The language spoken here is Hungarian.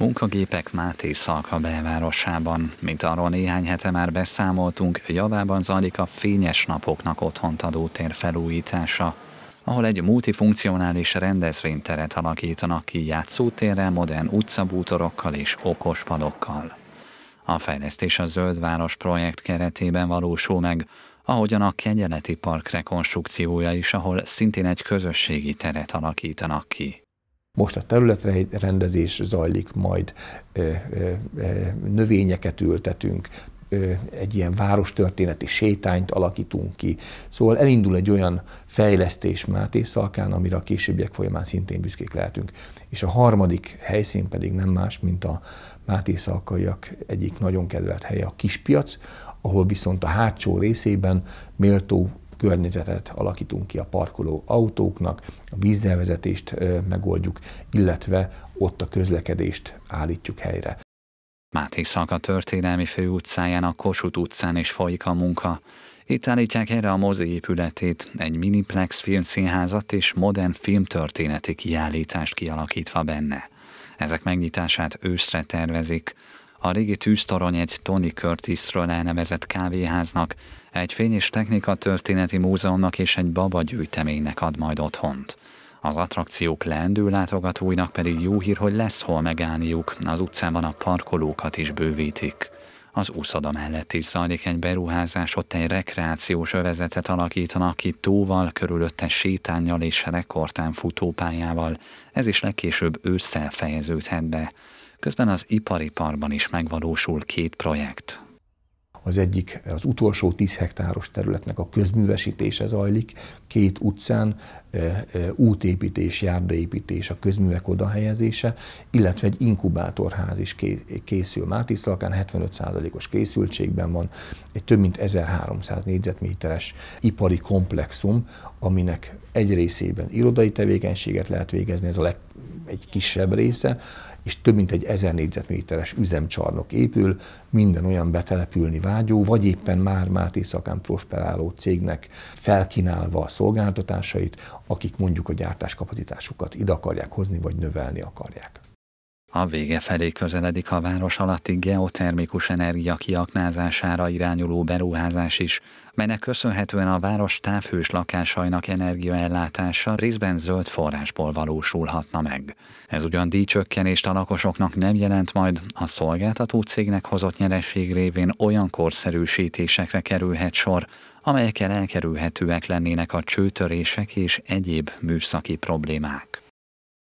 Munkagépek Máté Szalka belvárosában, mint arról néhány hete már beszámoltunk, javában zajlik a fényes napoknak otthont adó tér felújítása, ahol egy multifunkcionális rendezvényteret alakítanak ki játszótérrel, modern utcabútorokkal és okospadokkal. A fejlesztés a Zöld Város projekt keretében valósul meg, ahogyan a Kegyeleti Park rekonstrukciója is, ahol szintén egy közösségi teret alakítanak ki. Most a területrendezés zajlik, majd növényeket ültetünk, egy ilyen várostörténeti sétányt alakítunk ki. Szóval elindul egy olyan fejlesztés Máté Szalkán, amire a későbbiek folyamán szintén büszkék lehetünk. És a harmadik helyszín pedig nem más, mint a Máté Szalkaiak egyik nagyon kedvelt helye, a Kispiac, ahol viszont a hátsó részében méltó környezetet alakítunk ki a parkoló autóknak, a vízzelvezetést megoldjuk, illetve ott a közlekedést állítjuk helyre. Máté Szalka történelmi főutcáján, a Kossuth utcán is folyik a munka. Itt állítják erre a mozi épületét, egy miniplex filmszínházat és modern filmtörténeti kiállítást kialakítva benne. Ezek megnyitását őszre tervezik. A régi tűztorony egy Tony Curtisről elnevezett kávéháznak, egy fény és technika történeti múzeumnak és egy baba gyűjteménynek ad majd otthont. Az attrakciók leendő látogatóinak pedig jó hír, hogy lesz hol megállniuk, az utcában a parkolókat is bővítik. Az úszoda mellett is zajlik egy beruházás, ott egy rekreációs övezetet alakítanak ki tóval, körülötte sétányjal és rekordtán futópályával. Ez is legkésőbb ősszel fejeződhet be. Közben az ipari parkban is megvalósul két projekt. Az egyik az utolsó 10 hektáros területnek a közművesítése zajlik, két utcán útépítés, járdaépítés, a közművek odahelyezése, illetve egy inkubátorház is készül. Mátiszalkán 75%-os készültségben van egy több mint 1300 négyzetméteres ipari komplexum, aminek egy részében irodai tevékenységet lehet végezni, ez a leg, egy kisebb része, és több mint egy ezer négyzetméteres üzemcsarnok épül, minden olyan betelepülni vágyó, vagy éppen már Máté szakán prosperáló cégnek felkínálva a szolgáltatásait, akik mondjuk a gyártáskapacitásukat ide akarják hozni, vagy növelni akarják. A vége felé közeledik a város alatti geotermikus energia kiaknázására irányuló beruházás is, melynek köszönhetően a város távhős lakásainak energiaellátása részben zöld forrásból valósulhatna meg. Ez ugyan díjcsökkenést a lakosoknak nem jelent majd, a szolgáltató cégnek hozott nyereség révén olyan korszerűsítésekre kerülhet sor, amelyekkel elkerülhetőek lennének a csőtörések és egyéb műszaki problémák.